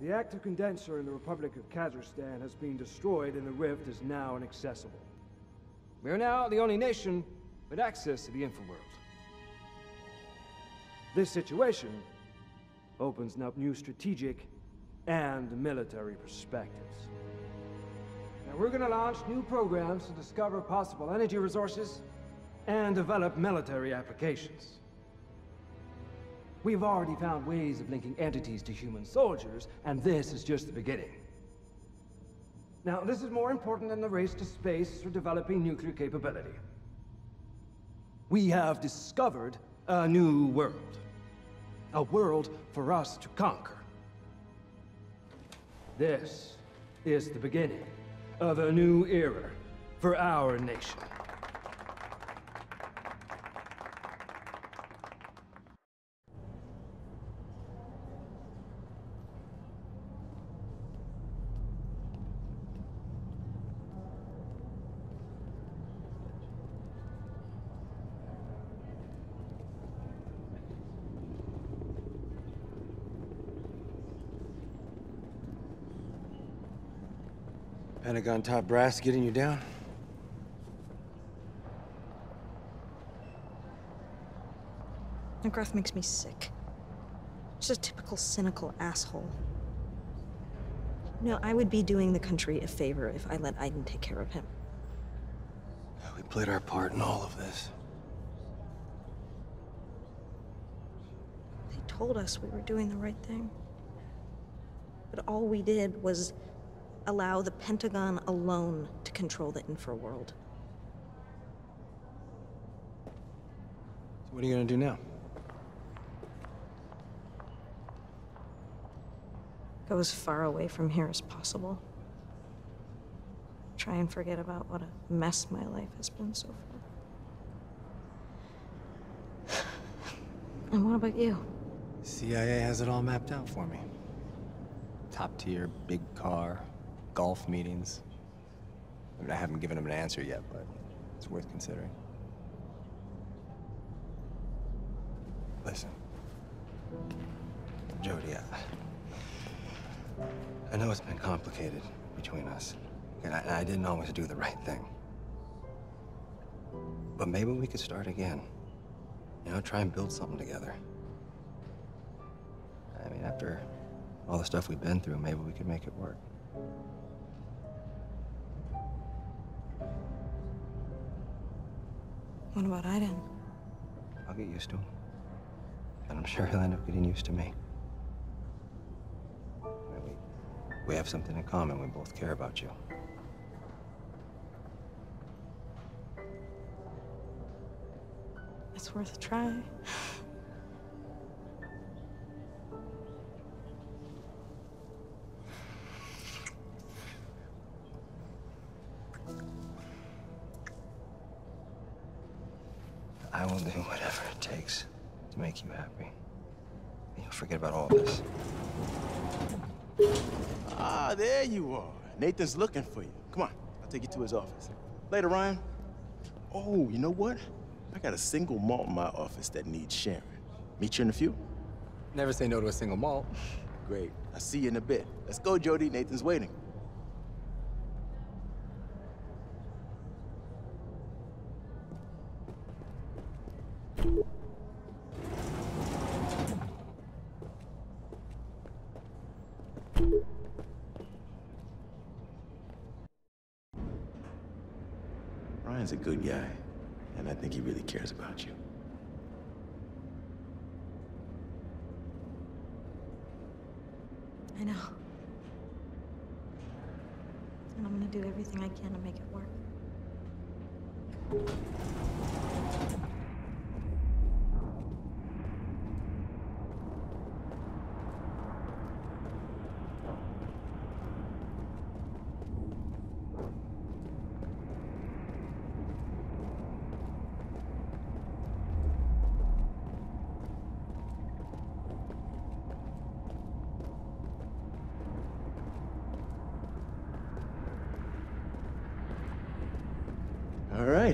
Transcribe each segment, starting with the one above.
The active condenser in the Republic of Kazakhstan has been destroyed and the rift is now inaccessible. We are now the only nation with access to the Infraworld. This situation opens up new strategic and military perspectives. And we're gonna launch new programs to discover possible energy resources and develop military applications. We've already found ways of linking entities to human soldiers, and this is just the beginning. Now, this is more important than the race to space or developing nuclear capability. We have discovered a new world. A world for us to conquer. This is the beginning of a new era for our nation. Pentagon top brass getting you down? McGrath makes me sick. Just a typical cynical asshole. No, I would be doing the country a favor if I let Aiden take care of him. We played our part in all of this. They told us we were doing the right thing. But all we did was allow the Pentagon alone to control the infraworld. So what are you gonna do now? Go as far away from here as possible. Try and forget about what a mess my life has been so far. And what about you? CIA has it all mapped out for me. Top tier, big car, golf meetings. I mean, I haven't given him an answer yet, but it's worth considering. Listen. Jodie, I, I know it's been complicated between us. And I, and I didn't always do the right thing. But maybe we could start again. You know, try and build something together. I mean, after all the stuff we've been through, maybe we could make it work. What about Aiden? I'll get used to him. And I'm sure he'll end up getting used to me. We, we have something in common. We both care about you. It's worth a try. Make you happy. And you'll forget about all this. Ah, there you are. Nathan's looking for you. Come on, I'll take you to his office. Later, Ryan. Oh, you know what? I got a single malt in my office that needs sharing. Meet you in a few. Never say no to a single malt. Great. I'll see you in a bit. Let's go, Jodie. Nathan's waiting. Ryan's a good guy, and I think he really cares about you. I know. And I'm gonna do everything I can to make it work.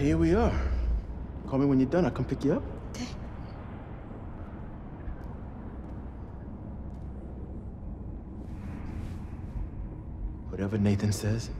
here we are. Call me when you're done. I come pick you up. Okay. Whatever Nathan says,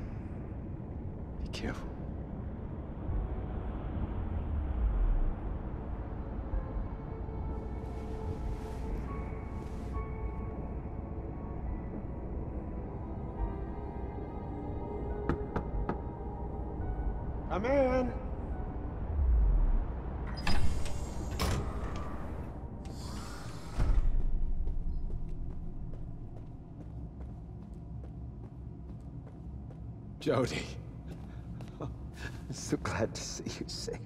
Jodie. I'm so glad to see you safe.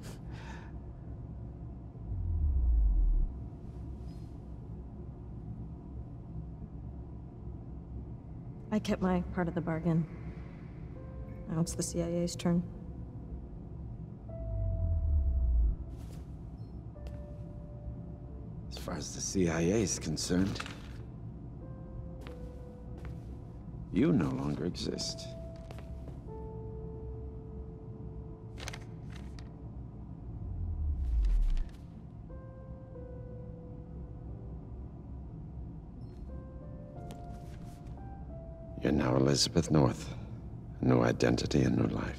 I kept my part of the bargain. Now it's the CIA's turn. As far as the CIA is concerned, you no longer exist. Elizabeth North. A new identity, and new life.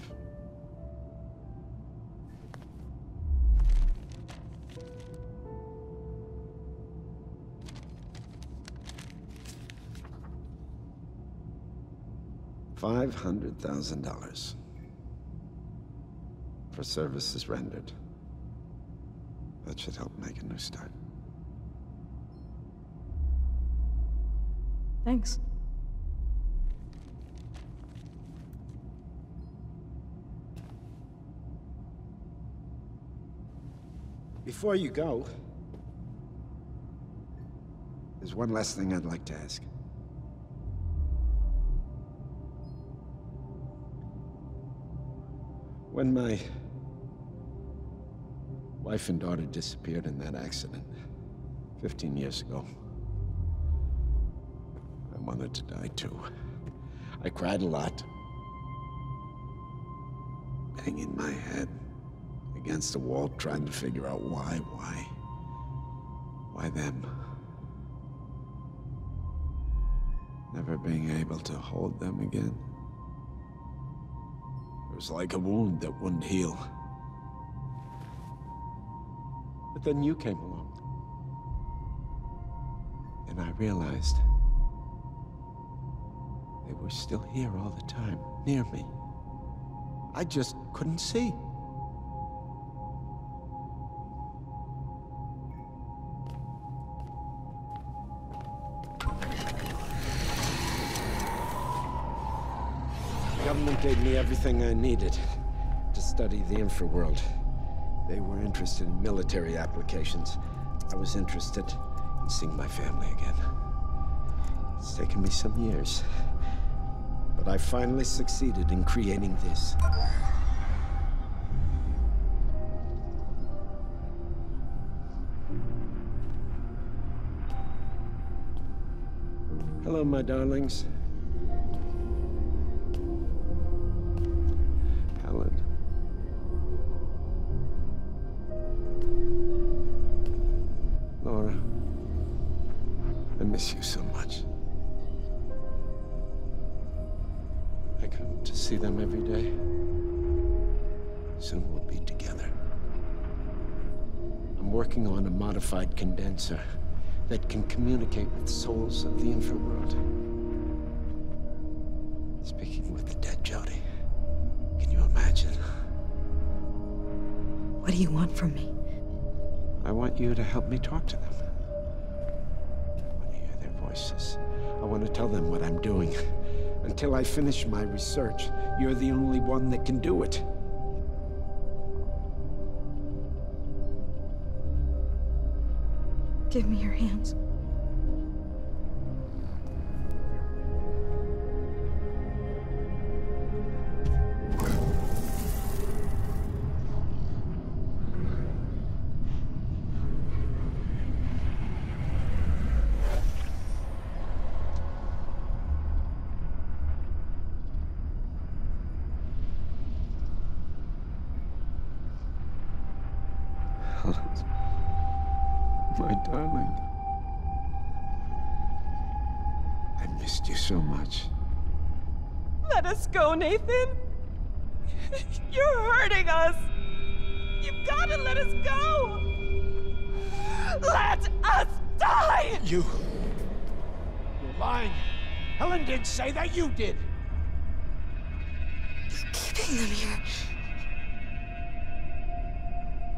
Five hundred thousand dollars for services rendered. That should help make a new start. Thanks. Before you go, there's one last thing I'd like to ask. When my wife and daughter disappeared in that accident 15 years ago, I wanted to die too. I cried a lot, banging my head against the wall, trying to figure out why, why, why them? Never being able to hold them again. It was like a wound that wouldn't heal. But then you came along. And I realized they were still here all the time, near me. I just couldn't see. Gave me everything I needed to study the infraworld. They were interested in military applications. I was interested in seeing my family again. It's taken me some years. But I finally succeeded in creating this. Hello, my darlings. Miss you so much. I come to see them every day. Soon we'll be together. I'm working on a modified condenser that can communicate with souls of the infraworld. Speaking with the dead, Jodie. Can you imagine? What do you want from me? I want you to help me talk to them. Voices. I want to tell them what I'm doing. Until I finish my research, you're the only one that can do it. Give me your hands. So much. Let us go, Nathan. You're hurting us. You've got to let us go. Let us die! You. You're lying. Helen did say that you did. You're keeping them here.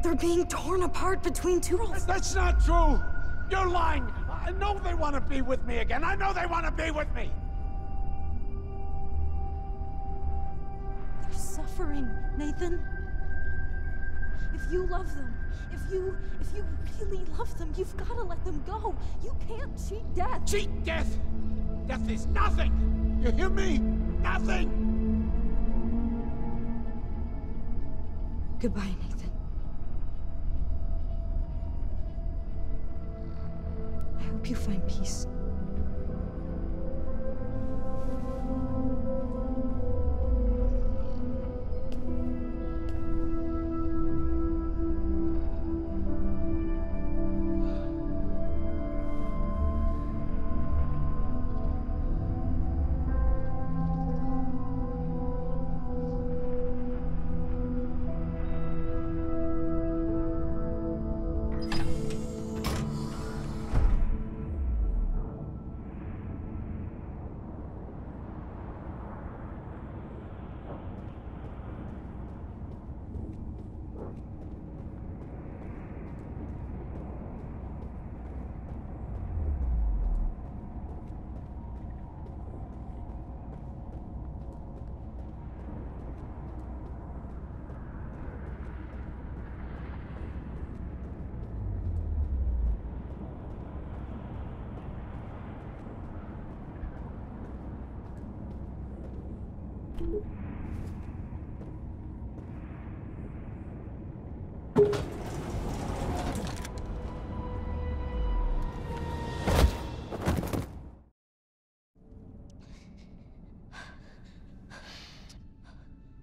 They're being torn apart between two worlds. That's not true. You're lying. I know they want to be with me again. I know they want to be with me. Suffering, Nathan. If you love them, if you if you really love them, you've got to let them go. You can't cheat death. Cheat death. Death is nothing. You hear me? Nothing. Goodbye, Nathan. I hope you find peace.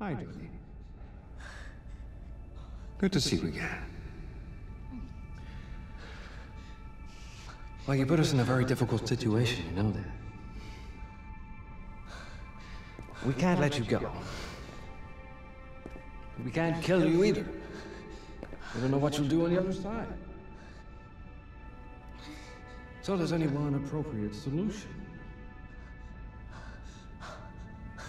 Hi, Jodie. Good to see you again. Well, you put us in a very difficult situation, you know that. We can't let you go. We can't kill you either. We don't know what you'll do on the other side. So there's only one appropriate solution.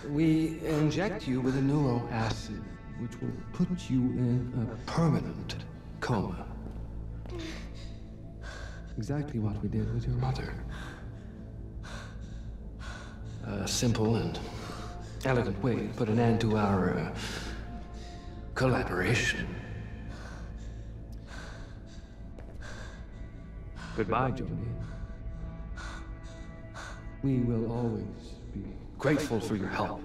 We inject you with a neuro acid, which will put you in a permanent coma. Exactly what we did with your mother. A simple and elegant way to put an end to our uh, collaboration. Goodbye, Jodie. We will always be grateful for your help.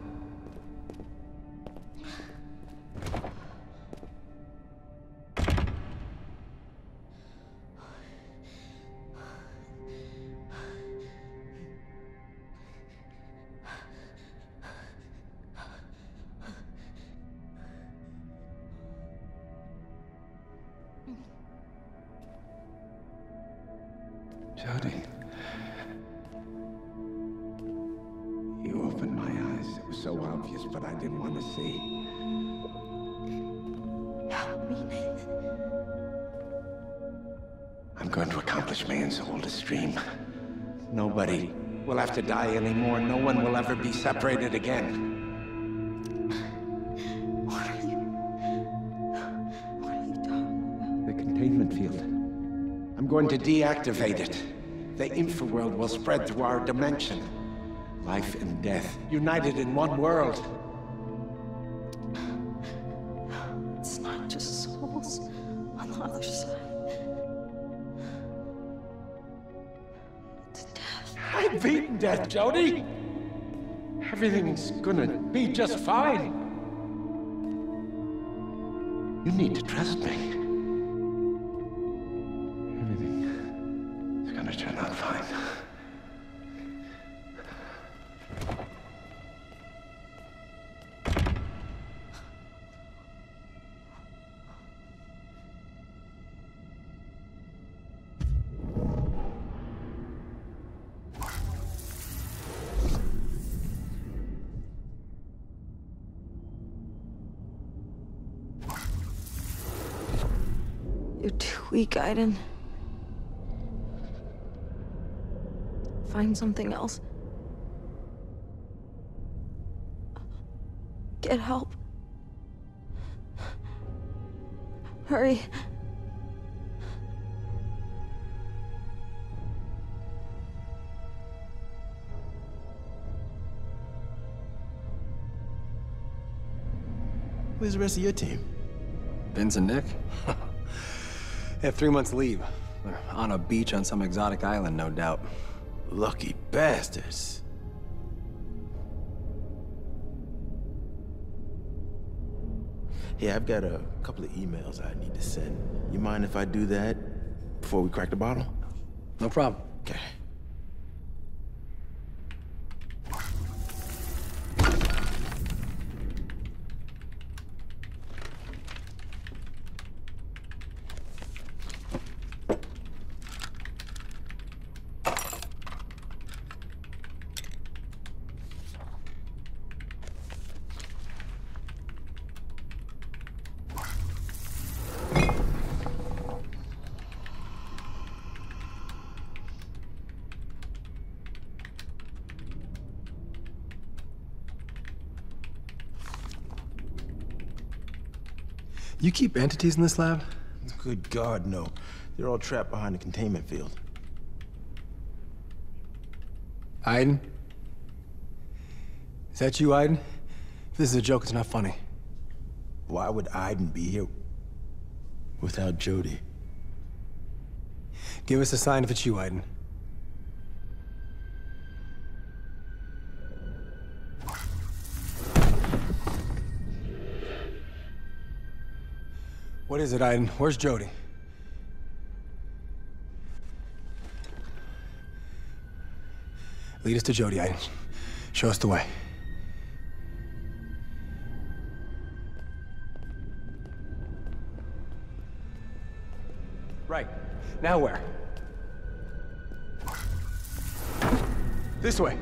Jodie. But I didn't want to see. Help me. I'm going to accomplish man's oldest dream. Nobody will have to die anymore. No one will ever be separated again. I'm going to deactivate it. The infraworld will spread through our dimension. Life and death, united in one world. It's not just souls on the other side. It's death. I've beaten death, Jodie. Everything's gonna be just fine. You need to trust me. Weak, Aiden. Find something else. Get help. Hurry. Where's the rest of your team? Vince and Nick? they have three months leave. They're on a beach on some exotic island, no doubt. Lucky bastards. Hey, I've got a couple of emails I need to send. You mind if I do that before we crack the bottle? No problem. Okay. You keep entities in this lab? Good God, no. They're all trapped behind the containment field. Aiden? Is that you, Aiden? If this is a joke, it's not funny. Why would Aiden be here without Jodie? Give us a sign if it's you, Aiden. What is it, Aiden? Where's Jodie? Lead us to Jodie, Aiden. Show us the way. Right. Now where? This way.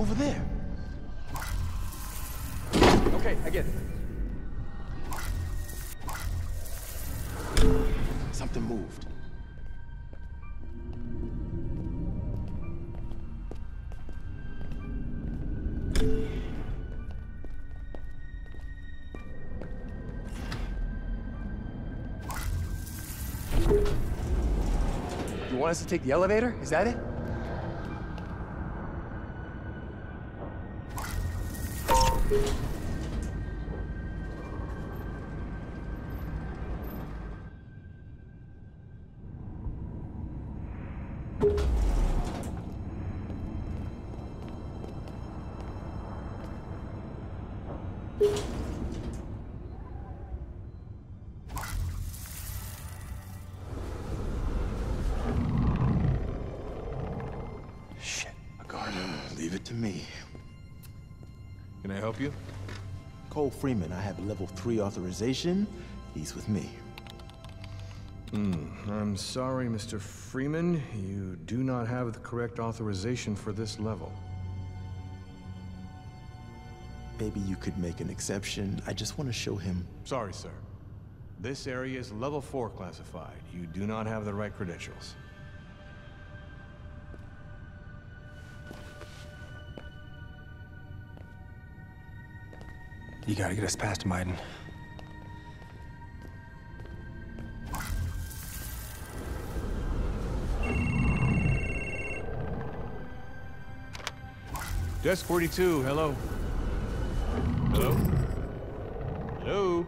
Over there. Okay, I get it. Something moved. You want us to take the elevator? Is that it? Level 3 authorization. He's with me. Hmm, I'm sorry, Mr. Freeman. You do not have the correct authorization for this level. Maybe you could make an exception. I just want to show him. Sorry, sir. This area is level 4 classified. You do not have the right credentials. You gotta get us past him, Aiden. Desk 42, hello. Hello? Hello?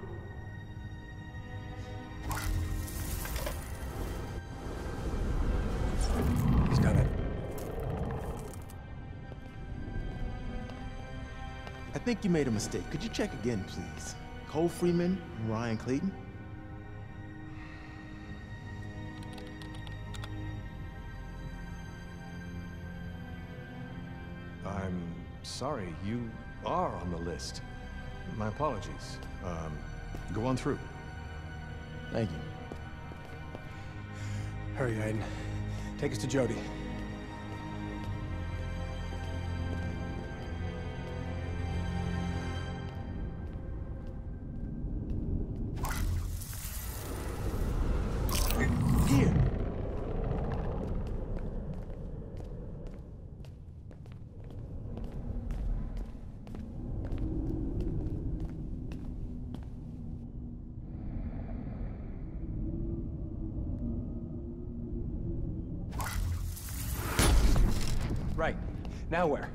Think you made a mistake. Could you check again, please? Cole Freeman and Ryan Clayton? I'm sorry, you are on the list. My apologies. Um, go on through. Thank you. Hurry, Aiden. Take us to Jodie. Now where?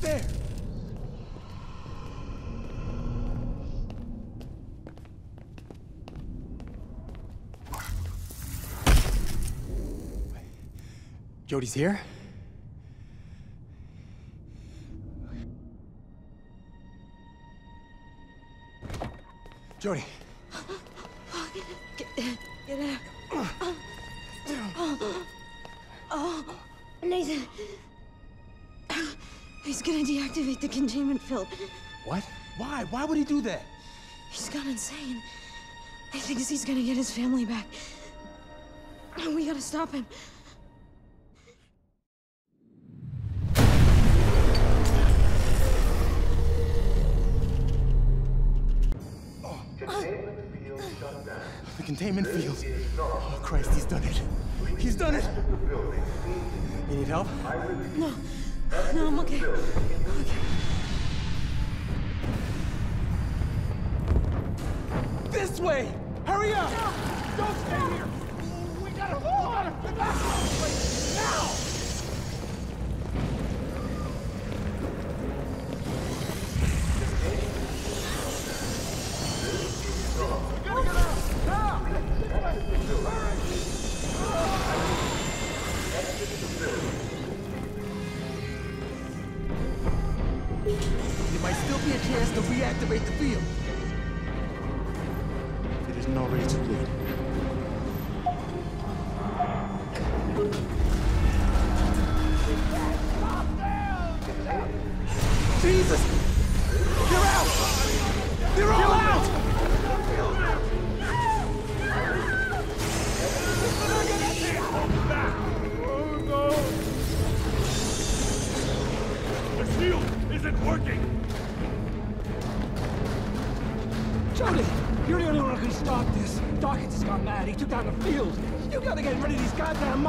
There! Jodie's here? Jodie. Gonna the containment field. What? Why? Why would he do that? He's gone insane. He thinks he's gonna get his family back. We gotta stop him. The containment field. Oh, Christ, he's done it. He's done it! You need help? No, no, I'm okay. Way! Hurry up! Don't stay here!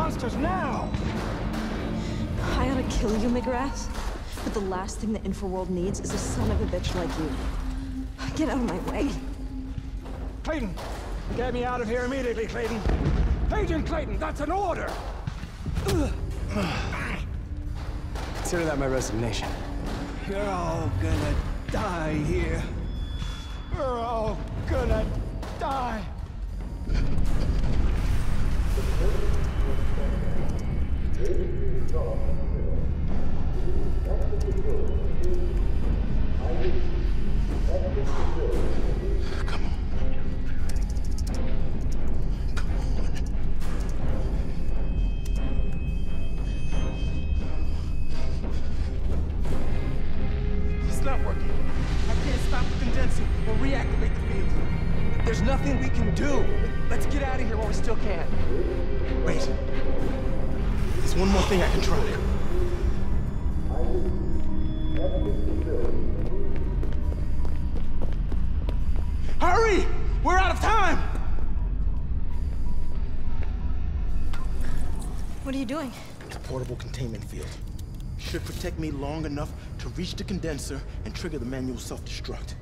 Monsters now. I ought to kill you, McGrath. But the last thing the Infraworld needs is a son of a bitch like you. Get out of my way. Clayton, get me out of here immediately, Clayton. Agent Clayton, that's an order. Consider that my resignation. You're all gonna die here. We're all gonna die. There's nothing we can do. Let's get out of here while we still can. Wait. There's one more thing I can try. Hurry! We're out of time! What are you doing? It's a portable containment field. Should protect me long enough to reach the condenser and trigger the manual self-destruct.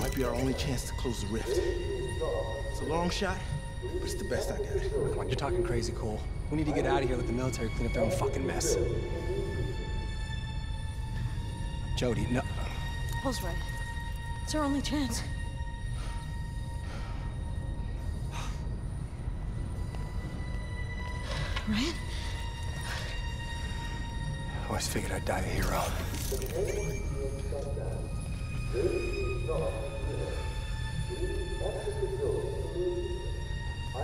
Might be our only chance to close the rift. It's a long shot, but it's the best I got. Come on, you're talking crazy, Cole. We need to get out of here. Let the military clean up their own fucking mess. Jodie, no. Paul's right. It's our only chance. Right? I always figured I'd die a hero. The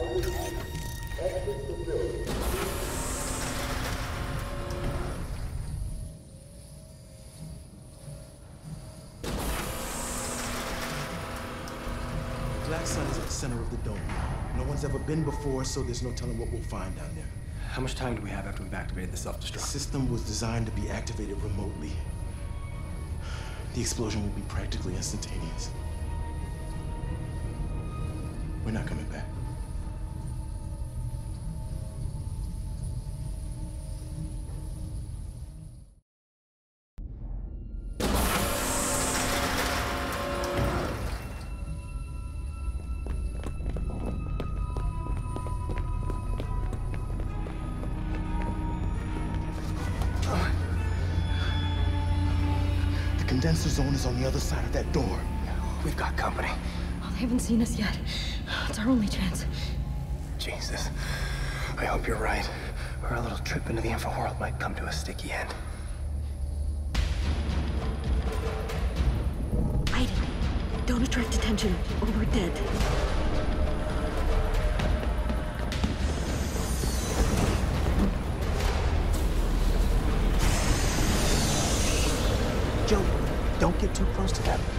Black Sun is at the center of the dome. No one's ever been before, so there's no telling what we'll find down there. How much time do we have after we've activated the The self-destruct? The system was designed to be activated remotely. the explosion will be practically instantaneous. We're not coming back. Zone is on the other side of that door. We've got company. Oh, they haven't seen us yet. It's our only chance. Jesus. I hope you're right. Or our little trip into the infraworld might come to a sticky end. Aiden, don't attract attention, or we're dead. Too close to them.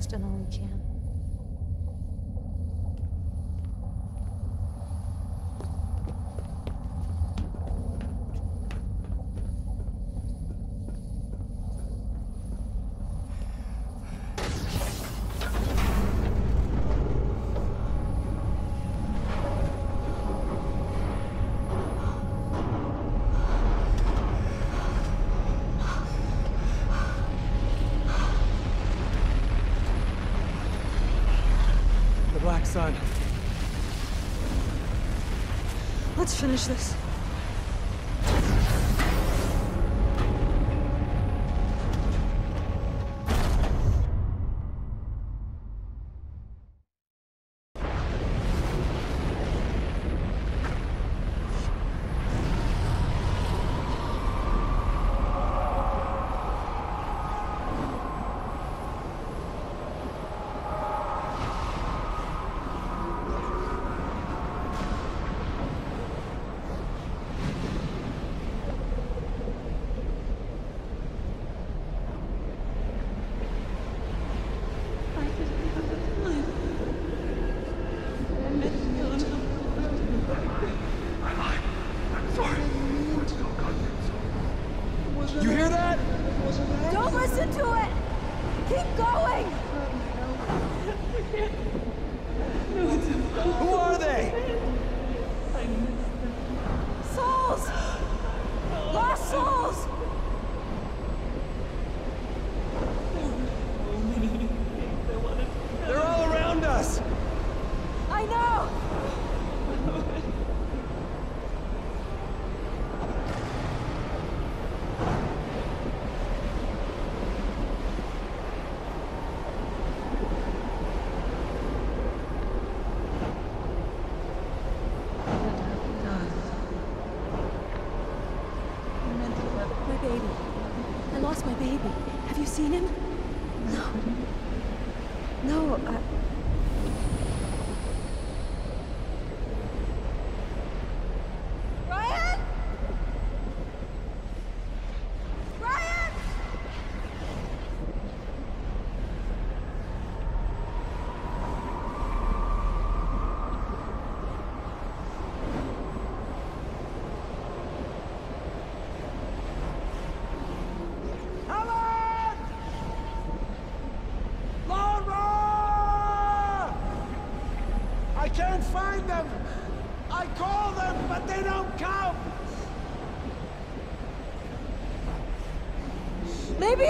Has done all he can. The Black Sun. Let's finish this.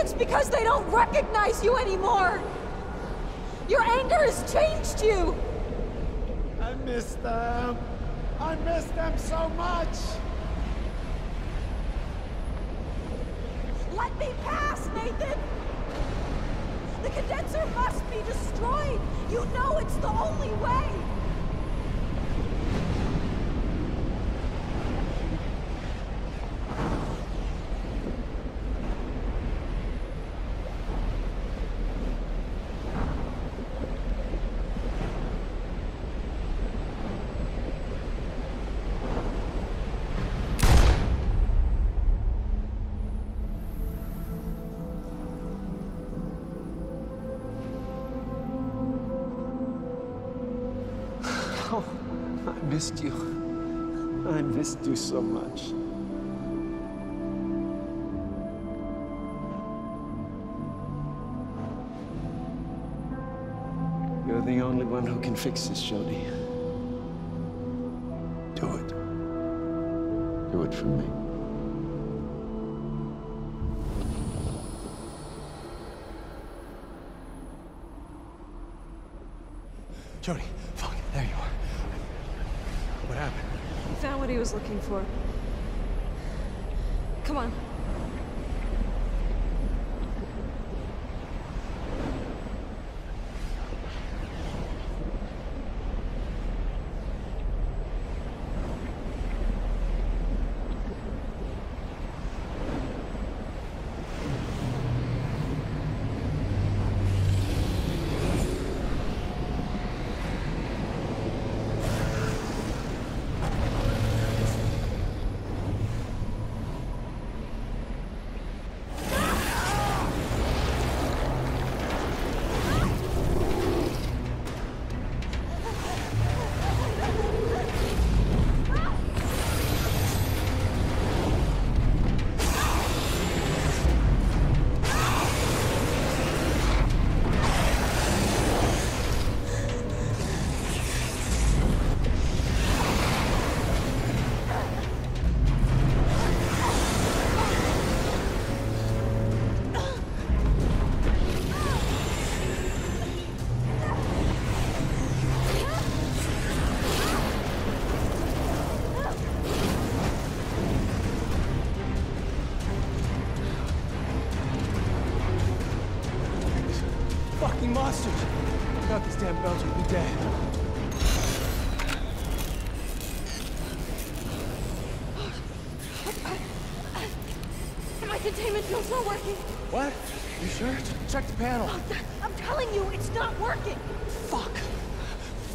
It's because they don't recognize you anymore! Your anger has changed you! I miss them! I miss them so much! Let me pass, Nathan! The condenser must be destroyed! You know it's the only way! Missed you. I missed you so much. You're the only one who can fix this, Jodie. Do it. Do it for me. Jodie, fuck, there you are. What happened? He found what he was looking for. Come on. Panel. I'm telling you, it's not working! Fuck.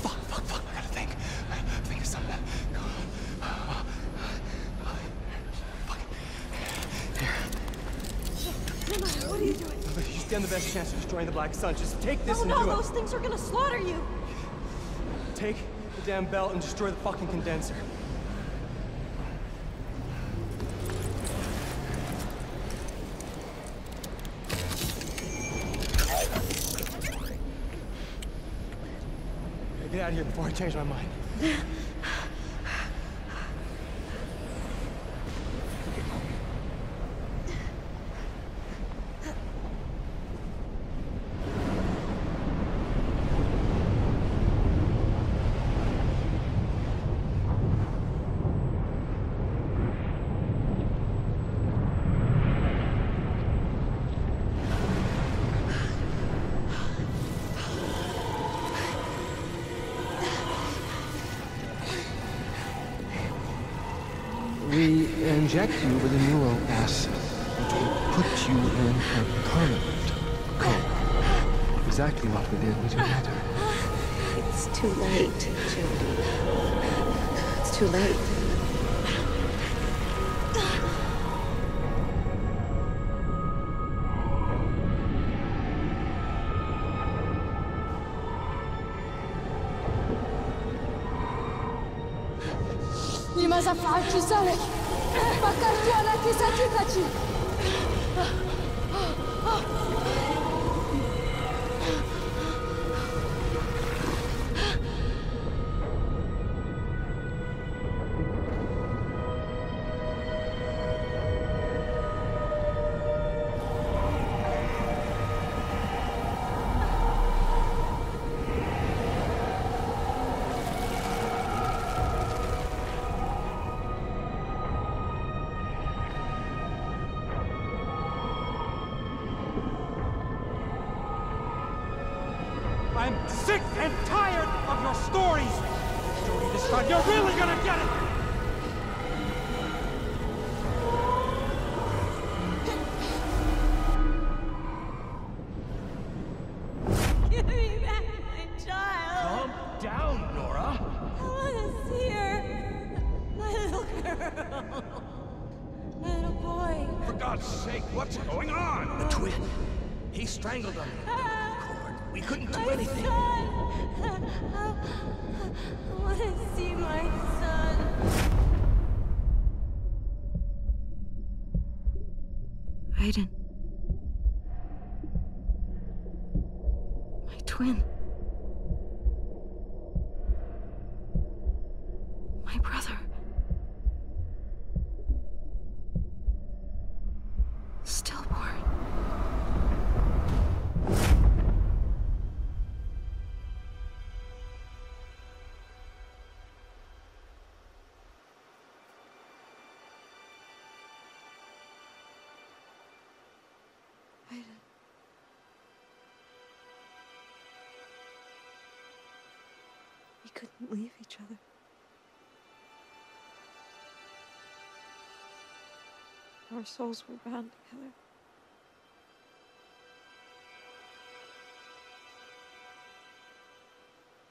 Fuck, fuck, fuck. I gotta think. Think of something. Fuck. Here. No, no, what are you doing? You stand the best chance of destroying the Black Sun. Just take this Oh and no, do those things are gonna slaughter you! Take the damn belt and destroy the fucking condenser. Out of here before I change my mind. inject you with a neural acid, which will put you in a permanent coma. Exactly what we did with your mother. It's too late, Jodie. It's too late. You must have fired stories! Jodie, this time you're really gonna get it! Couldn't leave each other. Our souls were bound together.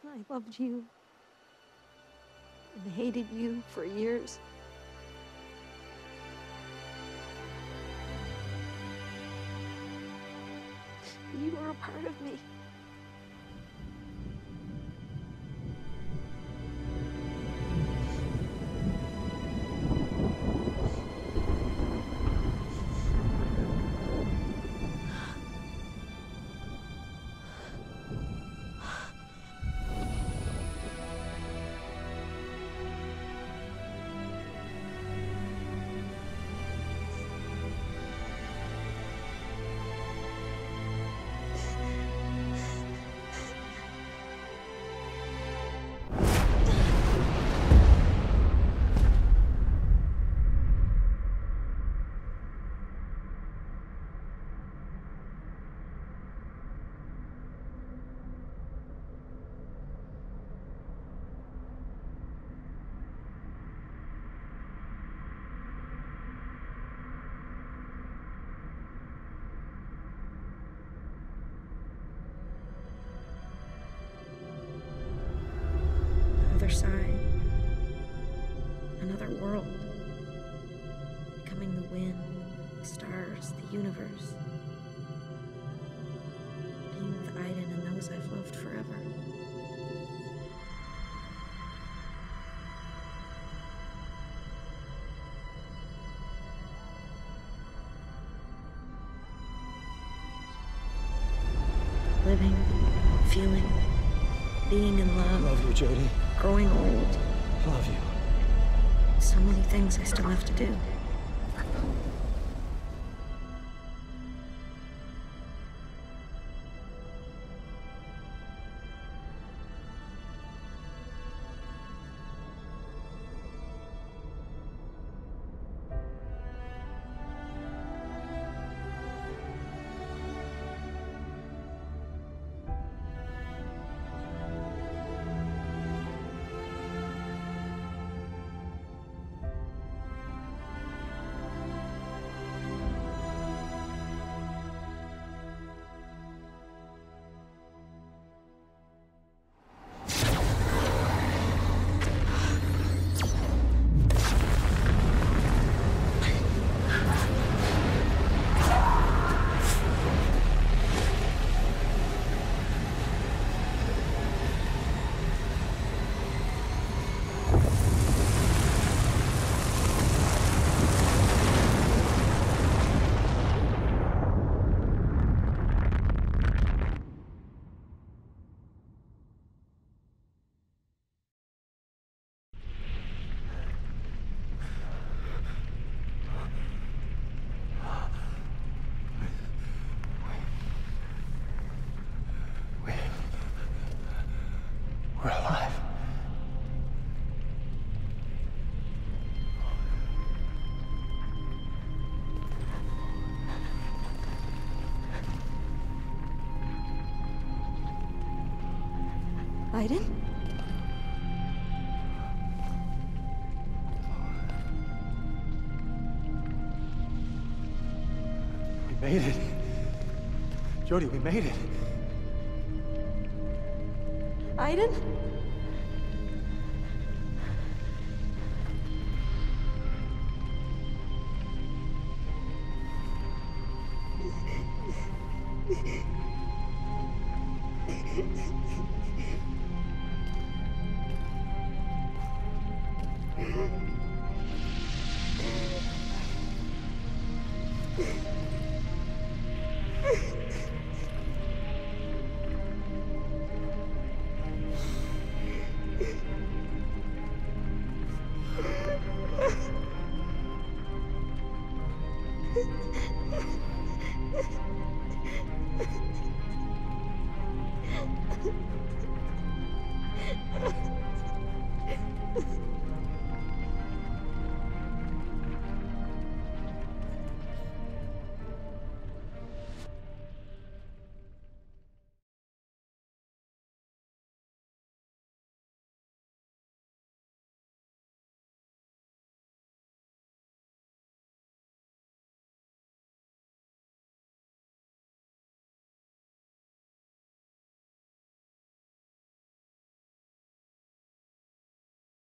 I loved you and hated you for years. You were a part of me. Universe. Being with Aiden and those I've loved forever. Living, feeling, being in love. Love you, Jodie. growing old. Love you. So many things I still have to do. Aiden? We made it. Jodie, we made it. Aiden?